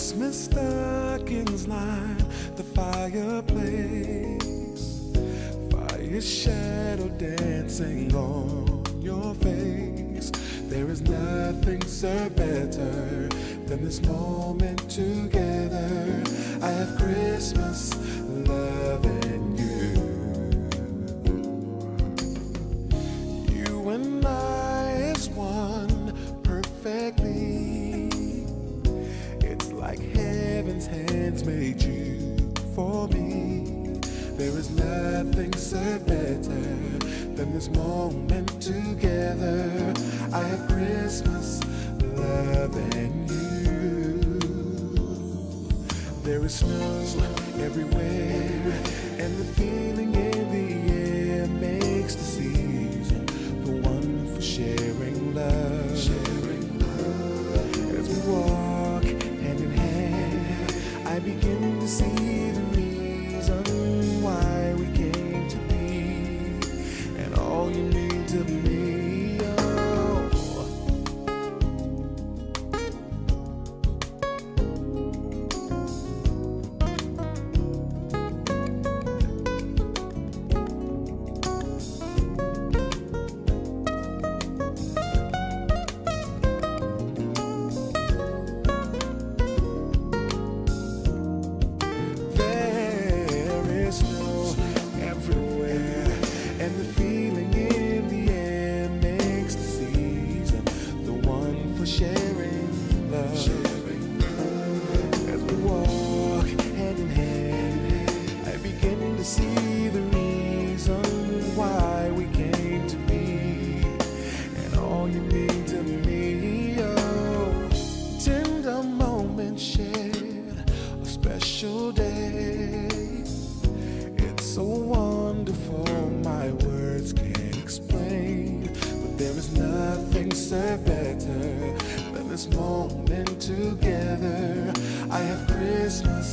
Christmas stockings line the fireplace. Fire shadow dancing on your face. There is nothing so better than this moment together. I have Christmas loving. these hands made you for me. There is nothing so better than this moment together. I have Christmas love and you. There is snow everywhere, and the feeling in the air makes the special day. It's so wonderful, my words can't explain. But there is nothing so better than this moment together. I have Christmas